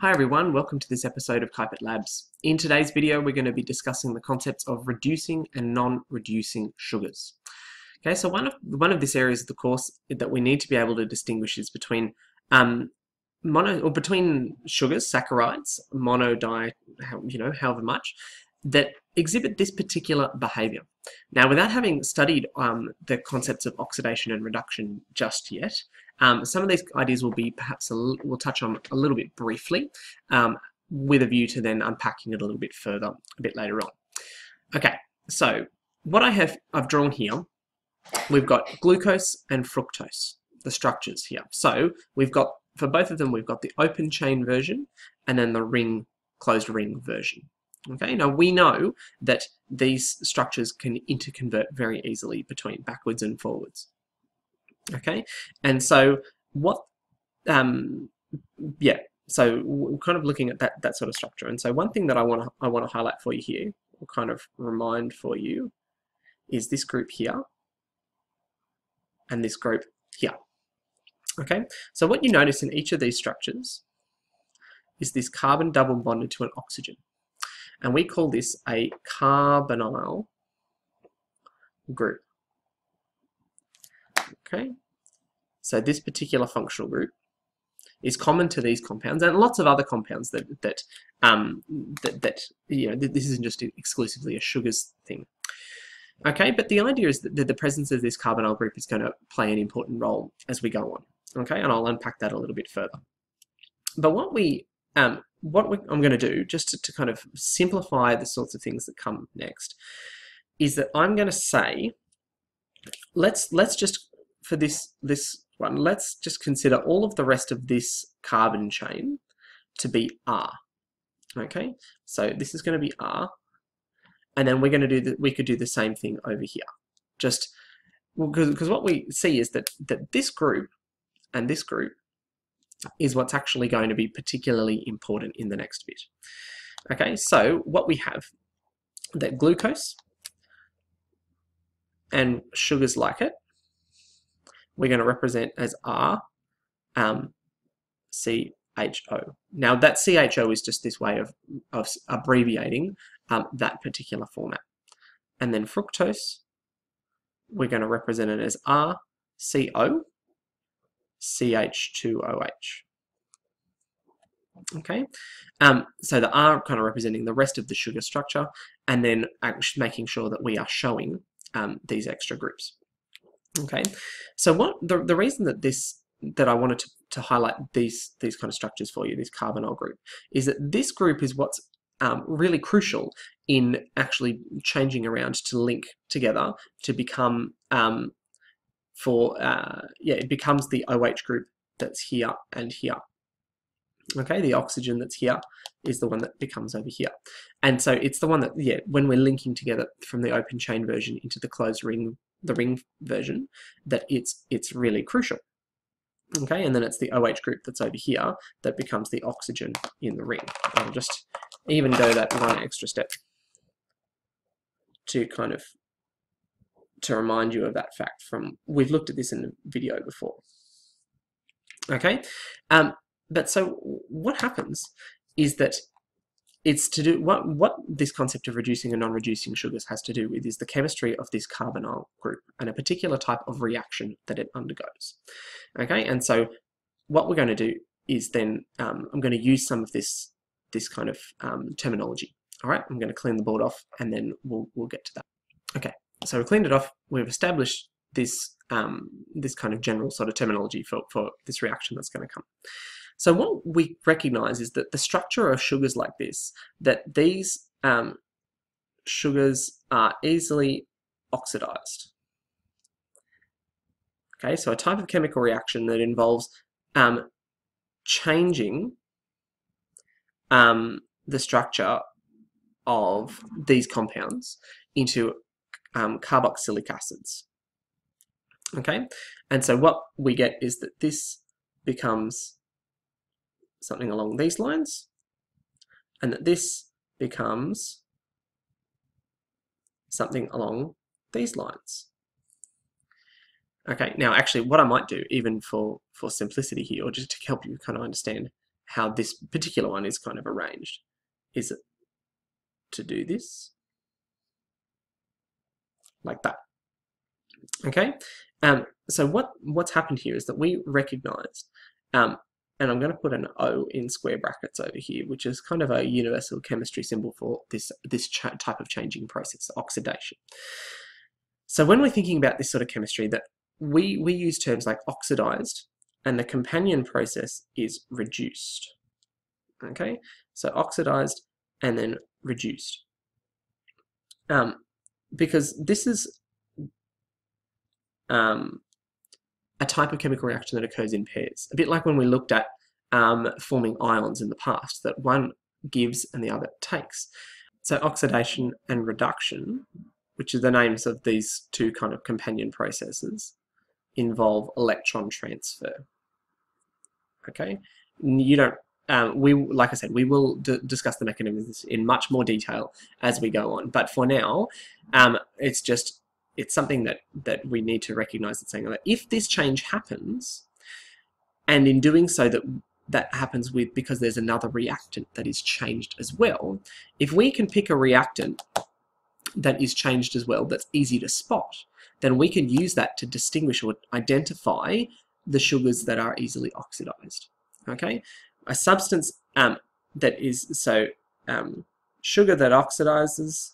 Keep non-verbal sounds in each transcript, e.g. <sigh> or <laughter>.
Hi everyone, welcome to this episode of Keipert Labs. In today's video, we're going to be discussing the concepts of reducing and non-reducing sugars. Okay, so one of one of these areas of the course that we need to be able to distinguish is between um, mono or between sugars, saccharides, mono, di, you know, however much, that exhibit this particular behavior. Now, without having studied um, the concepts of oxidation and reduction just yet, um, some of these ideas will be perhaps, we'll touch on a little bit briefly, um, with a view to then unpacking it a little bit further a bit later on. Okay, so what I have, I've drawn here, we've got glucose and fructose, the structures here. So we've got, for both of them, we've got the open chain version and then the ring, closed ring version. Okay, now we know that these structures can interconvert very easily between backwards and forwards. Okay, and so what, um, yeah, so we're kind of looking at that that sort of structure. And so one thing that I want to I want to highlight for you here, or kind of remind for you, is this group here, and this group here. Okay, so what you notice in each of these structures is this carbon double bonded to an oxygen. And we call this a carbonyl group. Okay, so this particular functional group is common to these compounds and lots of other compounds that that um, that, that you know this isn't just exclusively a sugars thing. Okay, but the idea is that the presence of this carbonyl group is going to play an important role as we go on. Okay, and I'll unpack that a little bit further. But what we um, what I'm going to do, just to, to, kind of simplify the sorts of things that come next, is that I'm going to say, let's let's just for this this one, let's just consider all of the rest of this carbon chain to be R. Okay, so this is going to be R, and then we're going to do that. We could do the same thing over here, just because well, what we see is that that this group and this group is what's actually going to be particularly important in the next bit. Okay, so what we have, that glucose and sugars like it, we're going to represent as R um, CHO. Now that CHO is just this way of, of abbreviating um, that particular format. And then fructose, we're going to represent it as RCO CH2OH. Okay, um, so the R kind of representing the rest of the sugar structure, and then actually making sure that we are showing um, these extra groups. Okay, so what the, the reason that this that I wanted to, to highlight these these kind of structures for you, this carbonyl group, is that this group is what's um, really crucial in actually changing around to link together to become um, for, uh, yeah, it becomes the OH group that's here and here. Okay, the oxygen that's here is the one that becomes over here. And so it's the one that, yeah, when we're linking together from the open chain version into the closed ring, the ring version, that it's, it's really crucial. Okay, and then it's the OH group that's over here that becomes the oxygen in the ring. I'll just even go that one extra step to kind of to remind you of that fact from, we've looked at this in the video before. Okay, um, but so what happens is that it's to do, what, what this concept of reducing and non-reducing sugars has to do with is the chemistry of this carbonyl group and a particular type of reaction that it undergoes. Okay, and so what we're going to do is then, um, I'm going to use some of this, this kind of um, terminology. All right, I'm going to clean the board off and then we'll, we'll get to that. Okay, so we've cleaned it off, we've established this, um, this kind of general sort of terminology for, for this reaction that's going to come. So what we recognize is that the structure of sugars like this, that these um, sugars are easily oxidized. Okay, so a type of chemical reaction that involves um, changing um, the structure of these compounds into um, carboxylic acids. Okay, and so what we get is that this becomes something along these lines, and that this becomes something along these lines. Okay, now actually what I might do, even for, for simplicity here, or just to help you kind of understand how this particular one is kind of arranged. Is to do this? Like that. Okay, um, so what, what's happened here is that we recognized, um, and I'm going to put an O in square brackets over here, which is kind of a universal chemistry symbol for this, this type of changing process, oxidation. So when we're thinking about this sort of chemistry, that we, we use terms like oxidized, and the companion process is reduced. Okay, so oxidized and then reduced. Um, because this is um, a type of chemical reaction that occurs in pairs. A bit like when we looked at um, forming ions in the past, that one gives and the other takes. So oxidation and reduction, which are the names of these two kind of companion processes, involve electron transfer. Okay, you don't. Um, we, like I said, we will discuss the mechanisms in much more detail as we go on. But for now, um, it's just it's something that that we need to recognize. That saying that if this change happens, and in doing so that that happens with because there's another reactant that is changed as well. If we can pick a reactant that is changed as well, that's easy to spot, then we can use that to distinguish or identify the sugars that are easily oxidized. Okay, a substance um, that is so um, sugar that oxidizes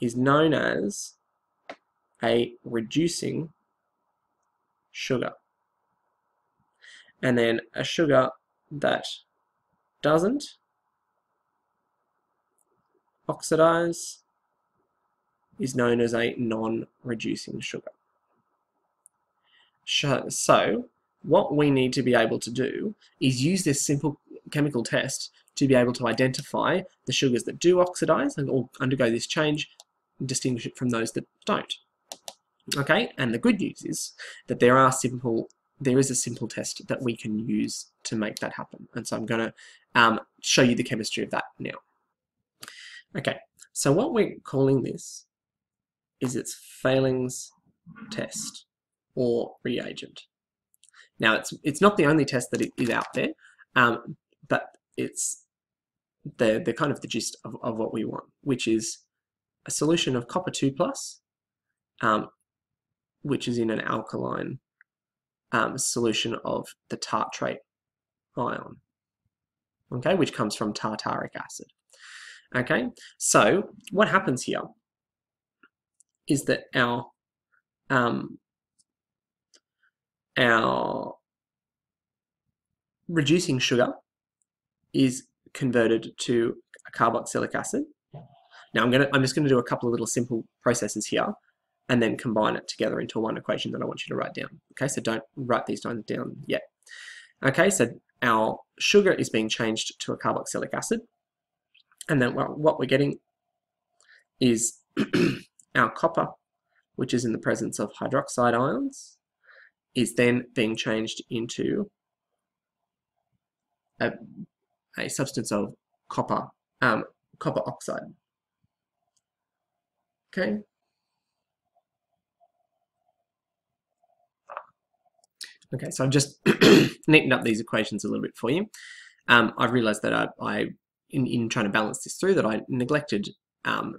is known as a reducing sugar. And then a sugar that doesn't oxidize is known as a non-reducing sugar. So what we need to be able to do is use this simple chemical test to be able to identify the sugars that do oxidize and or undergo this change and distinguish it from those that don't. Okay, and the good news is that there are simple there is a simple test that we can use to make that happen. And so I'm going to um, show you the chemistry of that now. Okay, so what we're calling this is its Fehling's test or reagent. Now, it's, it's not the only test that is out there, um, but it's the, the kind of the gist of, of what we want, which is a solution of copper 2 plus, um, which is in an alkaline um, solution of the tartrate ion, okay, which comes from tartaric acid. Okay, so what happens here is that our um, our reducing sugar is converted to a carboxylic acid. Now I'm gonna I'm just gonna do a couple of little simple processes here and then combine it together into one equation that I want you to write down. Okay, so don't write these down yet. Okay, so our sugar is being changed to a carboxylic acid. And then what we're getting is <clears throat> our copper, which is in the presence of hydroxide ions, is then being changed into a, a substance of copper, um, copper oxide. Okay, Okay, so I've just <clears throat> neatened up these equations a little bit for you. Um, I've realized that I, I in, in, trying to balance this through, that I neglected um,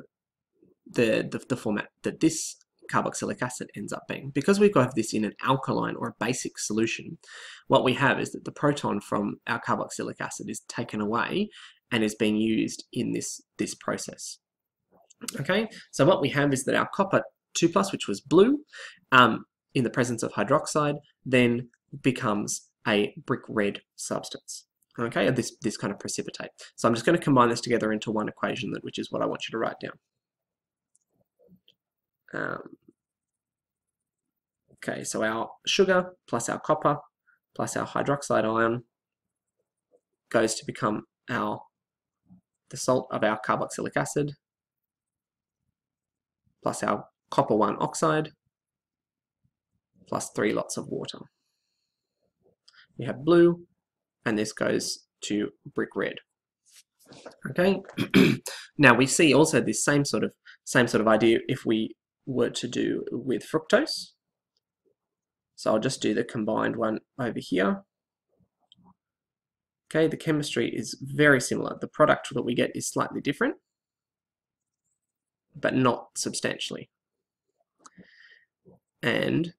the, the, the format that this carboxylic acid ends up being. Because we've got this in an alkaline or a basic solution, what we have is that the proton from our carboxylic acid is taken away and is being used in this, this process. Okay, so what we have is that our copper 2 plus, which was blue, um, in the presence of hydroxide then becomes a brick red substance. Okay, this, this kind of precipitate. So I'm just going to combine this together into one equation, that, which is what I want you to write down. Um, okay, so our sugar plus our copper plus our hydroxide ion goes to become our the salt of our carboxylic acid plus our copper 1 oxide plus three lots of water. We have blue, and this goes to brick red. Okay, <clears throat> now we see also this same sort of same sort of idea if we were to do with fructose. So I'll just do the combined one over here. Okay, the chemistry is very similar. The product that we get is slightly different, but not substantially. And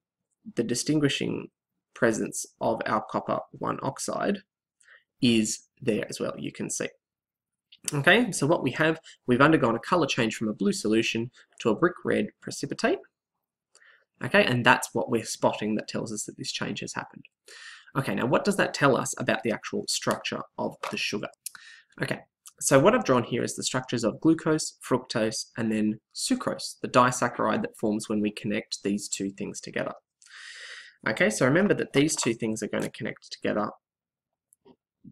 the distinguishing presence of our copper 1 oxide is there as well, you can see. Okay, so what we have, we've undergone a color change from a blue solution to a brick red precipitate. Okay, and that's what we're spotting that tells us that this change has happened. Okay, now what does that tell us about the actual structure of the sugar? Okay, so what I've drawn here is the structures of glucose, fructose, and then sucrose, the disaccharide that forms when we connect these two things together. Okay, so remember that these two things are going to connect together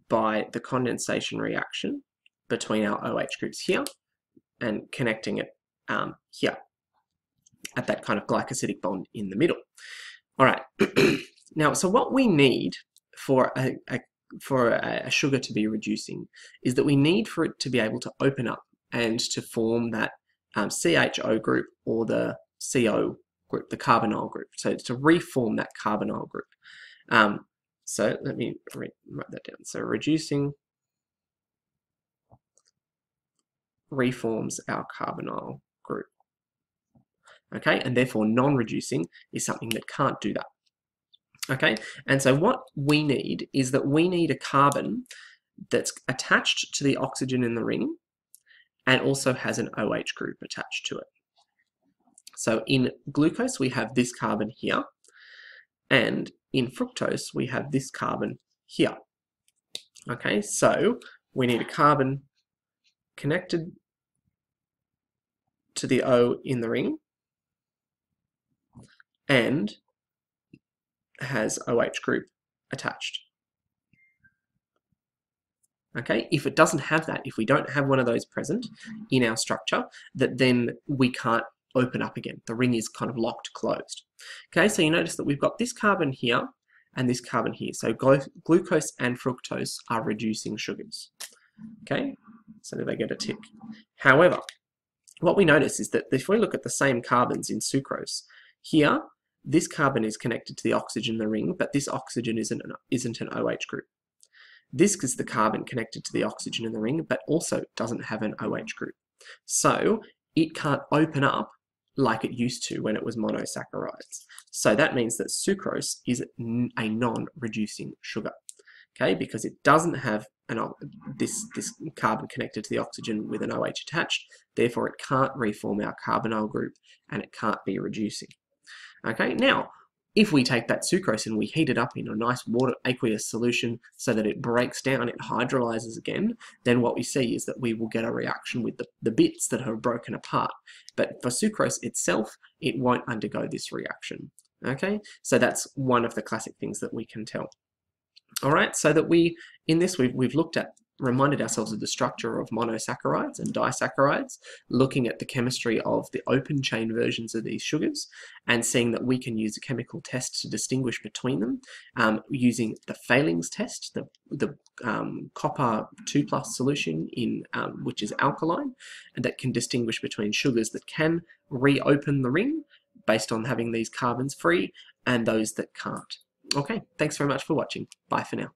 by the condensation reaction between our OH groups here and connecting it um, here at that kind of glycosidic bond in the middle. All right, <clears throat> now, so what we need for a, a for a, a sugar to be reducing is that we need for it to be able to open up and to form that um, CHO group or the CO group, the carbonyl group. So to reform that carbonyl group. Um, so let me write that down. So reducing reforms our carbonyl group. Okay, and therefore non-reducing is something that can't do that. Okay, and so what we need is that we need a carbon that's attached to the oxygen in the ring and also has an OH group attached to it. So in glucose, we have this carbon here, and in fructose, we have this carbon here. Okay, so we need a carbon connected to the O in the ring and has OH group attached. Okay, if it doesn't have that, if we don't have one of those present mm-hmm. in our structure, that then we can't open up again. The ring is kind of locked closed. Okay, so you notice that we've got this carbon here and this carbon here. So glucose and fructose are reducing sugars. Okay, so they get a tick. However, what we notice is that if we look at the same carbons in sucrose, here, this carbon is connected to the oxygen in the ring, but this oxygen isn't an, isn't an OH group. This is the carbon connected to the oxygen in the ring, but also doesn't have an OH group. So it can't open up like it used to when it was monosaccharides. So that means that sucrose is a non-reducing sugar, okay, because it doesn't have an, this, this carbon connected to the oxygen with an OH attached, therefore it can't reform our carbonyl group and it can't be reducing. Okay, now if we take that sucrose and we heat it up in a nice water aqueous solution so that it breaks down, it hydrolyzes again, then what we see is that we will get a reaction with the, the bits that are broken apart. But for sucrose itself, it won't undergo this reaction. Okay, so that's one of the classic things that we can tell. All right, so that we, in this, we've, we've looked at reminded ourselves of the structure of monosaccharides and disaccharides, looking at the chemistry of the open chain versions of these sugars, and seeing that we can use a chemical test to distinguish between them um, using the Fehling's test, the, the um, copper 2 plus solution in um, which is alkaline, and that can distinguish between sugars that can reopen the ring based on having these carbons free and those that can't. Okay, thanks very much for watching. Bye for now.